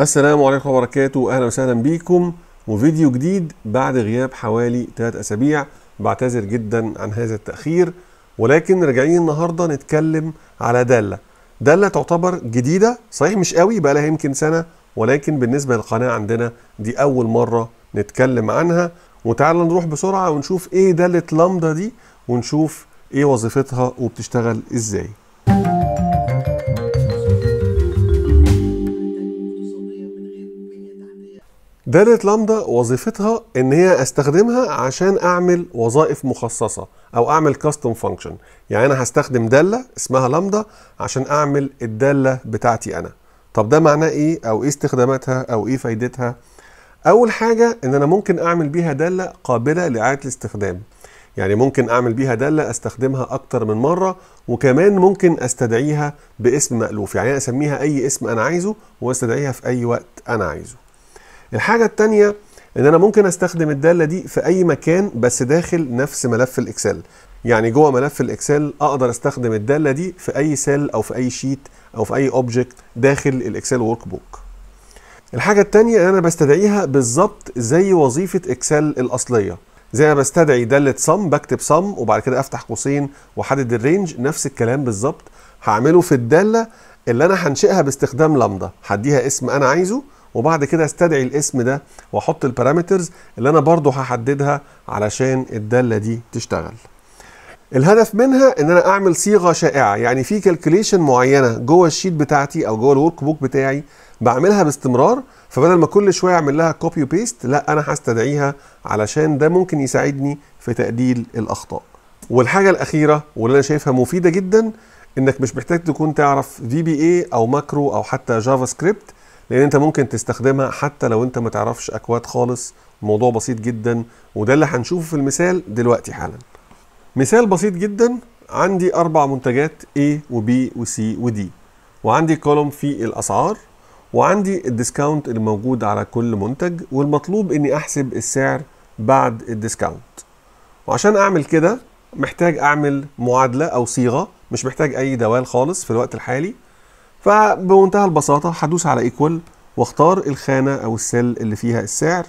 السلام عليكم وبركاته. أهلا وسهلا بيكم وفيديو جديد بعد غياب حوالي 3 أسابيع. بعتذر جدا عن هذا التأخير. ولكن راجعين النهارده نتكلم على دالة. دالة تعتبر جديدة. صحيح مش قوي بقى لها يمكن سنة. ولكن بالنسبة للقناة عندنا دي أول مرة نتكلم عنها. وتعالى نروح بسرعة ونشوف إيه دالة لامدا دي ونشوف إيه وظيفتها وبتشتغل إزاي. دالة لامدا وظيفتها إن هي أستخدمها عشان أعمل وظائف مخصصة أو أعمل كاستم فانكشن يعني أنا هستخدم دالة اسمها لامدا عشان أعمل الدالة بتاعتي أنا. طب ده معناه إيه؟ أو إيه استخداماتها؟ أو إيه فايدتها؟ أول حاجة إن أنا ممكن أعمل بيها دالة قابلة لإعادة الاستخدام. يعني ممكن أعمل بيها دالة أستخدمها أكتر من مرة وكمان ممكن أستدعيها باسم مألوف. يعني أسميها أي اسم أنا عايزه وأستدعيها في أي وقت أنا عايزه. الحاجة التانية إن أنا ممكن أستخدم الدالة دي في أي مكان بس داخل نفس ملف ال Excel. يعني جوه ملف ال Excel أقدر أستخدم الدالة دي في أي cell أو في أي sheet أو في أي object داخل ال Excel workbook الحاجة التانية إن أنا بستدعيها بالظبط زي وظيفة Excel الأصلية. زي ما بستدعي دالة SUM بكتب SUM وبعد كده أفتح قوسين وأحدد ال range نفس الكلام بالظبط. هعمله في الدالة اللي أنا هنشئها باستخدام لامدا. هديها اسم أنا عايزه وبعد كده استدعي الاسم ده واحط ال parameters اللي أنا برضو هحددها علشان الدالة دي تشتغل. الهدف منها إن أنا أعمل صيغة شائعة يعني في calculation معينة جوه ال sheet بتاعتي أو جوه ال workbook بتاعي بعملها باستمرار فبدل ما كل شوية أعمل لها copy و paste لا أنا هستدعيها علشان ده ممكن يساعدني في تقليل الأخطاء. والحاجة الأخيرة واللي أنا شايفها مفيدة جدا إنك مش محتاج تكون تعرف VBA أو macro أو حتى JavaScript لأن انت ممكن تستخدمها حتى لو انت ما تعرفش اكواد خالص. الموضوع بسيط جدا وده اللي هنشوفه في المثال دلوقتي حالا. مثال بسيط جدا عندي أربع منتجات A و B و C و D. وعندي column فيه الأسعار وعندي ال discount اللي موجود على كل منتج والمطلوب إني أحسب السعر بعد ال discount وعشان أعمل كده محتاج أعمل معادلة أو صيغة مش محتاج أي دوال خالص في الوقت الحالي. فبمنتهى البساطة هدوس على equal واختار الخانة أو ال cell اللي فيها السعر.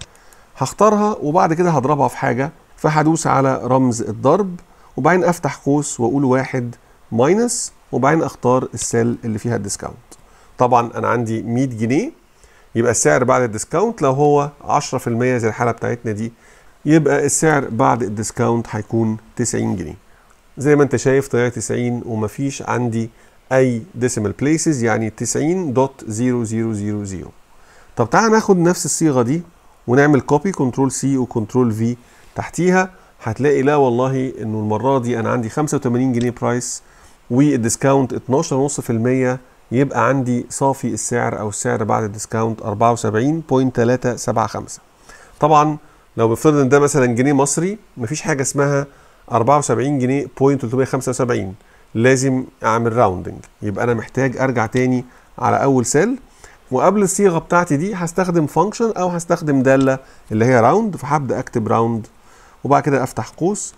هختارها وبعد كده هضربها في حاجة فهدوس على رمز الضرب وبعدين أفتح قوس وأقول واحد minus وبعدين أختار ال cell اللي فيها ال discount طبعا أنا عندي 100 جنيه يبقى السعر بعد ال discount لو هو 10% زي الحالة بتاعتنا دي يبقى السعر بعد ال discount هيكون 90 جنيه. زي ما أنت شايف طلع 90 ومفيش عندي أي decimal places يعني 90.0000 طب تعال ناخد نفس الصيغة دي ونعمل copy control C و control V تحتيها هتلاقي لا والله إنه المرة دي أنا عندي 85 جنيه price وال discount 12.5% يبقى عندي صافي السعر أو السعر بعد ال discount 74.375 طبعا لو بنفترض إن ده مثلا جنيه مصري مفيش حاجة اسمها 74 جنيه point 375 لازم أعمل rounding يبقى أنا محتاج أرجع تاني على أول cell وقبل الصيغة بتاعتي دي هستخدم function أو هستخدم دالة اللي هي round فهبدأ أكتب round وبعد كده أفتح قوس.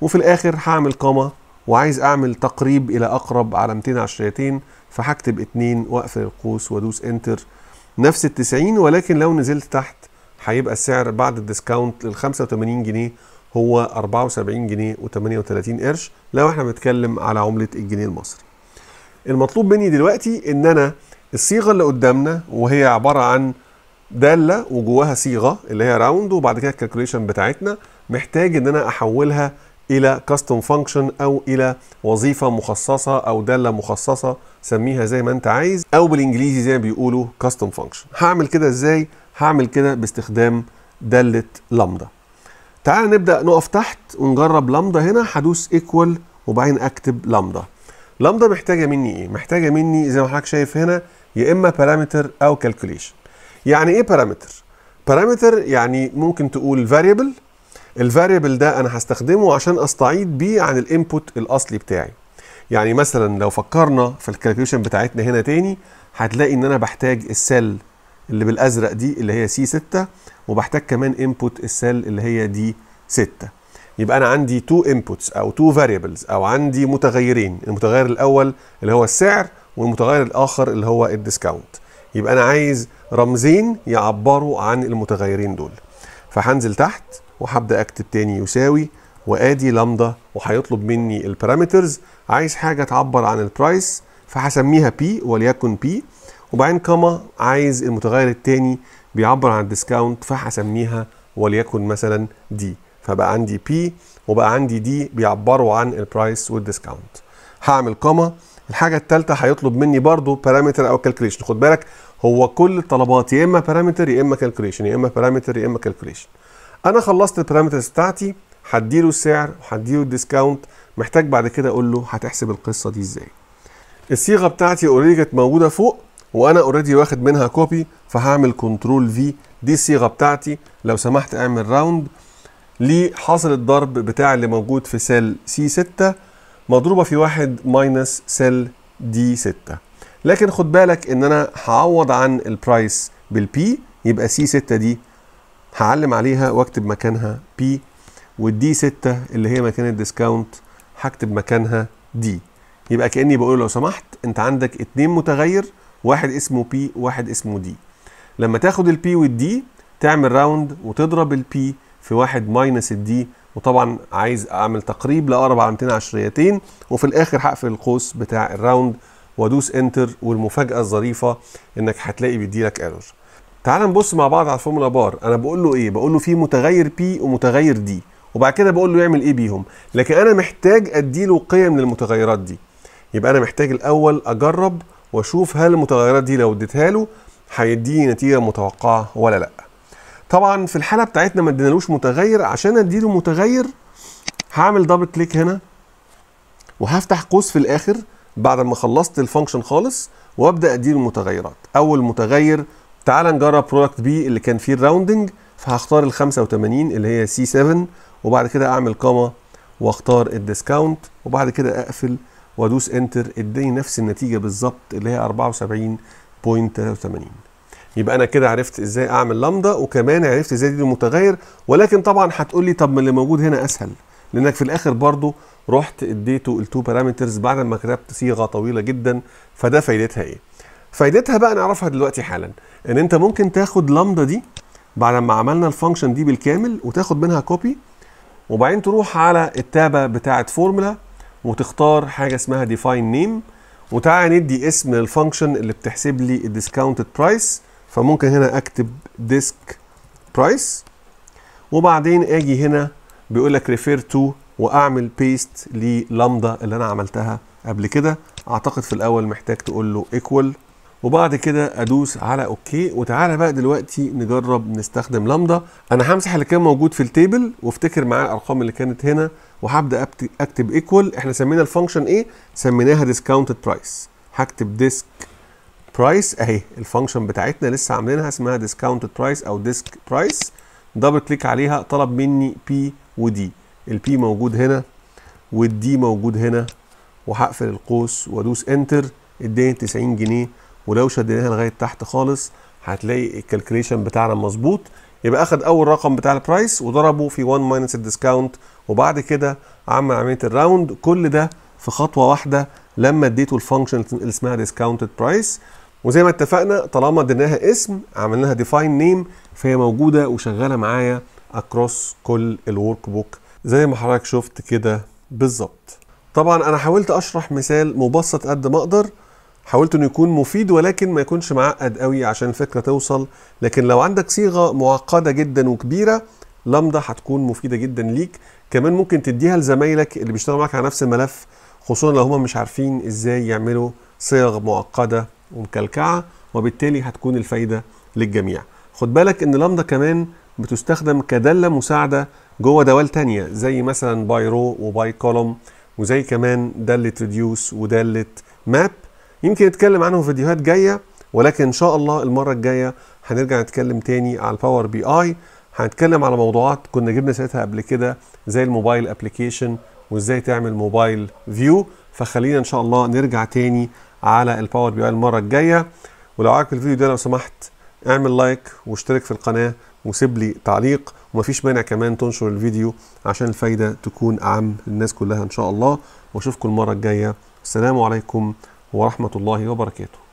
وفي الآخر هعمل comma وعايز أعمل تقريب إلى أقرب علامتين عشريتين فهكتب اتنين وأقفل القوس وأدوس enter نفس ال 90 ولكن لو نزلت تحت هيبقى السعر بعد ال discount لل 85 جنيه هو 74 جنيه و38 قرش لو إحنا بنتكلم على عملة الجنيه المصري. المطلوب مني دلوقتي إن أنا الصيغة اللي قدامنا وهي عبارة عن دالة وجواها صيغة اللي هي round وبعد كده ال calculation بتاعتنا محتاج إن أنا أحولها إلى custom function أو إلى وظيفة مخصصة أو دالة مخصصة سميها زي ما أنت عايز أو بالإنجليزي زي ما بيقولوا custom function هعمل كده إزاي؟ هعمل كده باستخدام دالة لامدا. تعال نبدأ نقف تحت ونجرب لامدا هنا هدوس equal وبعدين اكتب LAMBDA. LAMBDA محتاجة مني إيه؟ محتاجة مني زي ما حضرتك شايف هنا يا إما parameter أو calculation يعني إيه parameter parameter يعني ممكن تقول variable ال variable ده أنا هستخدمه عشان أستعيض بيه عن ال input الأصلي بتاعي. يعني مثلا لو فكرنا في ال calculation بتاعتنا هنا تاني هتلاقي إن أنا بحتاج ال cell اللي بالأزرق دي اللي هي C 6 وبحتاج كمان input ال cell اللي هي D 6 يبقى أنا عندي two inputs أو two variables أو عندي متغيرين المتغير الأول اللي هو السعر والمتغير الآخر اللي هو ال discount يبقى أنا عايز رمزين يعبروا عن المتغيرين دول. فهنزل تحت وهبدأ أكتب تاني يساوي وآدي لامدا وهيطلب مني ال parameters عايز حاجة تعبر عن ال price فهسميها P وليكن P وبعدين comma عايز المتغير التاني بيعبر عن ال discount فهسميها وليكن مثلا D فبقى عندي P وبقى عندي D بيعبروا عن ال price وال discount هعمل comma الحاجة الثالثه هيطلب مني برضو parameter أو calculation خد بالك هو كل الطلبات يا إما parameter يا إما calculation يا إما parameter يا إما calculation أنا خلصت ال parameters بتاعتي هديله السعر وهديله ال discount محتاج بعد كده أقول له هتحسب القصة دي إزاي. الصيغة بتاعتي already كانت موجودة فوق. وأنا already واخد منها copy فهعمل control V دي الصيغة بتاعتي. لو سمحت أعمل round لحاصل الضرب بتاع اللي موجود في cell C 6 مضروبة في واحد minus cell D 6 لكن خد بالك إن أنا هعوض عن ال price بال P يبقى C 6 دي هعلم عليها وأكتب مكانها P وال D 6 اللي هي مكان ال discount هكتب مكانها D يبقى كأني بقول لو سمحت أنت عندك اتنين متغير. واحد اسمه P وواحد اسمه D لما تاخد ال P وال D تعمل round وتضرب ال P في واحد minus ال D وطبعا عايز أعمل تقريب لأقرب علامتين عشريتين وفي الآخر هقفل القوس بتاع ال round وأدوس enter والمفاجأة الظريفة إنك هتلاقي بيديلك error تعال نبص مع بعض على ال formula bar. أنا بقول له إيه؟ بقول له في متغير P ومتغير D وبعد كده بقول له يعمل إيه بيهم؟ لكن أنا محتاج أديله قيم للمتغيرات دي. يبقى أنا محتاج الأول أجرب واشوف هل المتغيرات دي لو اديتها له هيديني نتيجة متوقعة ولا لأ. طبعا في الحالة بتاعتنا ما ادينالوش متغير عشان اديله متغير هعمل double click هنا وهفتح قوس في الآخر بعد ما خلصت ال function خالص وأبدأ أديله المتغيرات أول متغير تعال نجرب product B اللي كان فيه ال rounding فهختار ال 85 اللي هي C 7 وبعد كده أعمل comma واختار ال discount وبعد كده أقفل وادوس enter اداني نفس النتيجة بالظبط اللي هي 74.83 يبقى أنا كده عرفت إزاي أعمل لامدا وكمان عرفت إزاي ادي المتغير ولكن طبعا هتقول لي طب ما اللي موجود هنا أسهل لأنك في الآخر برضو رحت اديته ال two parameters بعد ما كتبت صيغة طويلة جدا فده فايدتها إيه؟ فايدتها بقى نعرفها دلوقتي حالا إن أنت ممكن تاخد لامدا دي بعد ما عملنا ال function دي بالكامل وتاخد منها copy وبعدين تروح على ال tab ة بتاعة فورمولا وتختار حاجة اسمها define name وتعالى ندي اسم لل function اللي بتحسب لي ال discounted price فممكن هنا أكتب disc price وبعدين آجي هنا بيقول لك refer to وأعمل paste لل LAMBDA اللي أنا عملتها قبل كده. أعتقد في الأول محتاج تقول له equal وبعد كده أدوس على OK وتعالى بقى دلوقتي نجرب نستخدم لامدا أنا همسح اللي كان موجود في ال table وافتكر معاه الأرقام اللي كانت هنا. وهبدأ أكتب equal إحنا سمينا ال function إيه؟ سميناها discounted price هكتب disc price أهي ال function بتاعتنا لسه عاملينها اسمها discounted price أو disc price double click عليها طلب مني P و D ال P موجود هنا وال D موجود هنا. وهقفل القوس وأدوس Enter اداني 90 جنيه. ولو شديناها لغاية تحت خالص هتلاقي ال calculation بتاعنا مظبوط. يبقى أخد أول رقم بتاع ال price وضربه في 1 minus ال discount وبعد كده عمل عملية ال round كل ده في خطوة واحدة لما اديته ال function اللي اسمها discounted price وزي ما اتفقنا طالما اديناها اسم عملناها define name فهي موجودة وشغالة معايا across كل ال workbook زي ما حضرتك شفت كده بالظبط. طبعا أنا حاولت أشرح مثال مبسط قد ما أقدر حاولت إنه يكون مفيد ولكن ما يكونش معقد قوي عشان الفكرة توصل. لكن لو عندك صيغة معقدة جدا وكبيرة لامدا هتكون مفيدة جدا ليك. كمان ممكن تديها لزمايلك اللي بيشتغلوا معاك على نفس الملف خصوصا لو هم مش عارفين إزاي يعملوا صيغ معقدة ومكلكعة وبالتالي هتكون الفايدة للجميع. خد بالك إن لامدا كمان بتستخدم كداله مساعدة جوه دوال تانية زي مثلا by row و by column وزي كمان داله reduce وداله map. يمكن نتكلم عنهم في فيديوهات جاية ولكن إن شاء الله المرة الجاية هنرجع نتكلم تاني على ال Power BI. هنتكلم على موضوعات كنا جبنا سيرتها قبل كده زي ال mobile application وإزاي تعمل mobile view فخلينا إن شاء الله نرجع تاني على ال Power BI المرة الجاية. ولو عجبك الفيديو ده لو سمحت اعمل like واشترك في القناة وسيب لي تعليق. ومفيش مانع كمان تنشر الفيديو عشان الفايدة تكون أعم للناس كلها إن شاء الله. وأشوفكم المرة الجاية. السلام عليكم ورحمة الله وبركاته.